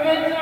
government